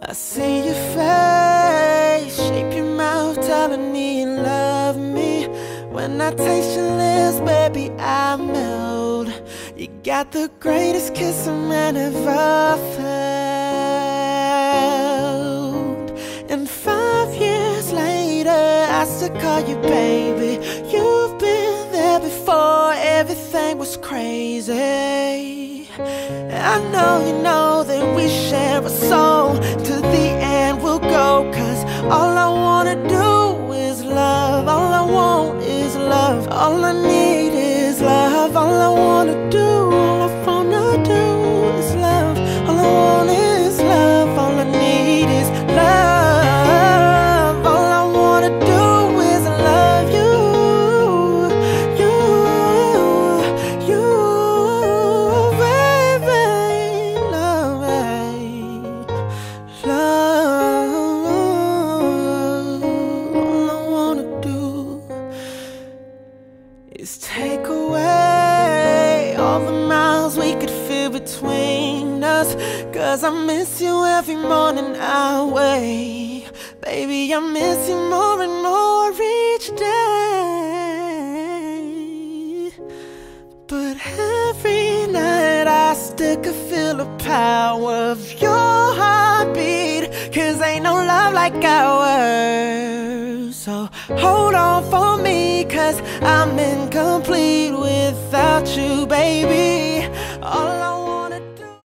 I see your face, shape your mouth, telling me you love me. When I taste your lips, baby, I melt. You got the greatest kiss a man ever felt. And five years later, I still call you baby. You've been there before, everything was crazy. I know you know that all I wanna do is love. All I want is love. All I need is love. All I wanna do, is take away all the miles we could feel between us. Cause I miss you every morning I wake. Baby, I miss you more and more each day. But every night I still could feel the power of your heartbeat. Cause ain't no love like ours. So hold on for I'm incomplete without you, baby.